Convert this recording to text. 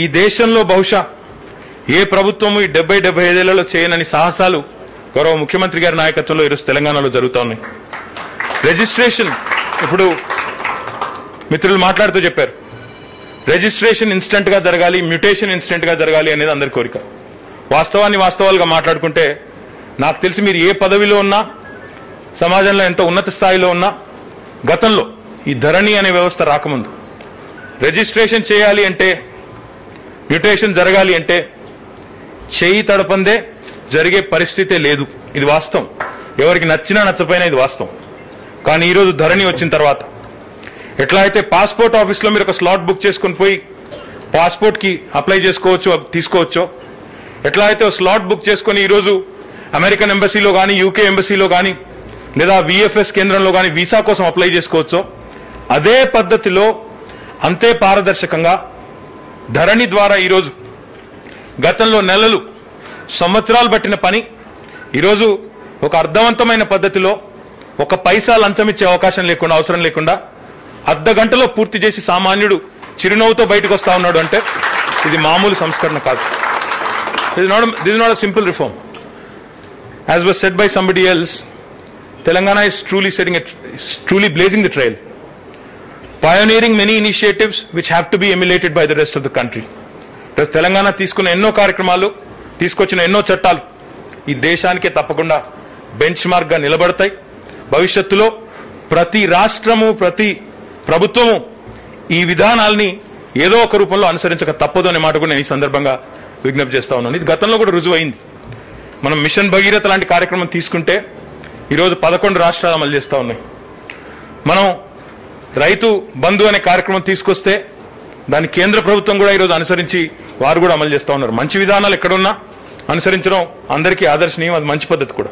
ఈ దేశంలో బహుశా ఏ ప్రభుత్వము ఈ డెబ్బై డెబ్బై ఐదేళ్ళలో చేయనని సాహసాలు గౌరవ ముఖ్యమంత్రి గారి నాయకత్వంలో ఈరోజు తెలంగాణలో జరుగుతున్నాయి రిజిస్ట్రేషన్ ఇప్పుడు మిత్రులు మాట్లాడుతూ చెప్పారు. రిజిస్ట్రేషన్ ఇన్స్టెంట్గా జరగాలి మ్యూటేషన్ ఇన్స్టెంట్గా జరగాలి అనేది అందరి కోరిక. వాస్తవాన్ని వాస్తవాలుగా మాట్లాడుకుంటే నాకు తెలిసి మీరు ఏ పదవిలో ఉన్నా సమాజంలో ఎంత ఉన్నత స్థాయిలో ఉన్నా గతంలో ఈ ధరణి అనే వ్యవస్థ రాకముందు. రిజిస్ట్రేషన్ చేయాలి అంటే మ్యుటేషన్ జరగాలి అంటే చేయి తడపందే జరిగే పరిస్థితే లేదు. ఇది వాస్తవం. ఎవరికి నచ్చినా నచ్చపోయినా ఇది వాస్తవం. కానీ ఈరోజు ధరణి వచ్చిన తర్వాత ఎట్లా అయితే పాస్పోర్ట్ ఆఫీస్లో మీరు ఒక స్లాట్ బుక్ చేసుకుని పోయి పాస్పోర్ట్కి అప్లై చేసుకోవచ్చు అవి తీసుకోవచ్చో? ఎట్లా అయితే స్లాట్ బుక్ చేసుకుని ఈరోజు అమెరికన్ ఎంబసీలో కానీ యూకే ఎంబసీలో కానీ లేదా విఎఫ్ఎస్ కేంద్రంలో కానీ వీసా కోసం అప్లై చేసుకోవచ్చో? అదే పద్ధతిలో అంతే పారదర్శకంగా ధరణి ద్వారా ఈరోజు గతంలో నెలలు సంవత్సరాలు పట్టిన పని ఈరోజు ఒక అర్థవంతమైన పద్ధతిలో ఒక పైసా లంచమిచ్చే అవకాశం లేకుండా అవసరం లేకుండా అర్ధ గంటలో పూర్తి చేసి సామాన్యుడు చిరునవ్వుతో బయటకు వస్తా ఉన్నాడు అంటే ఇది మామూలు సంస్కరణ కాదు. ఇది not this not a simple reform as was set by somebody else Telangana is truly setting truly blazing the trail pioneering many initiatives which have to be emulated by the rest of the country plus Telangana తీసుకున్న ఎన్నో కార్యక్రమాలు తీసుకొచ్చిన ఎన్నో చట్టాలు ఈ దేశానికే తప్పకుండా bench మార్క్గా నిలబడతాయి. భవిష్యత్తులో ప్రతి రాష్ట్రము ప్రతి ప్రభుత్వము ఈ విధానాల్ని ఏదో ఒక రూపంలో అనుసరించక తప్పదు అనే మాట కూడా నేను ఈ సందర్భంగా విజ్ఞప్తి చేస్తా ఉన్నాను. ఇది గతంలో కూడా రుజువైంది. మనం మిషన్ భగీరథ లాంటి కార్యక్రమం తీసుకుంటే ఈరోజు పదకొండు రాష్ట్రాలు అమలు చేస్తా ఉన్నాయి. మనం రైతు బంధు అనే కార్యక్రమం తీసుకొస్తే దాన్ని కేంద్ర ప్రభుత్వం కూడా ఈరోజు అనుసరించి వారు కూడా అమలు చేస్తా ఉన్నారు. మంచి విధానాలు ఎక్కడున్నా అనుసరించడం అందరికీ ఆదర్శనీయం. అది మంచి పద్ధతి కూడా.